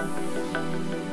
Música